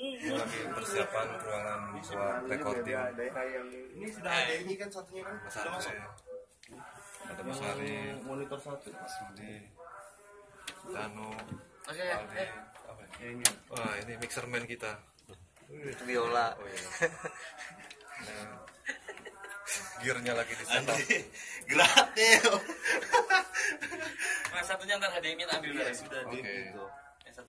Ini lagi persiapan ruangan buat recording Ini sudah ada ini kan satunya kan Mas sudah masuk. Ari ada Mas Ari Monitor satu. Mas Budi Dano oke Aldi eh apa ya? Ya, ini. wah ini mixerman kita Biola. oh iya Nah, gearnya lagi di setup Gratis. Satunya ntar hadiahnya ambil Ya, guys sudah deh gitu.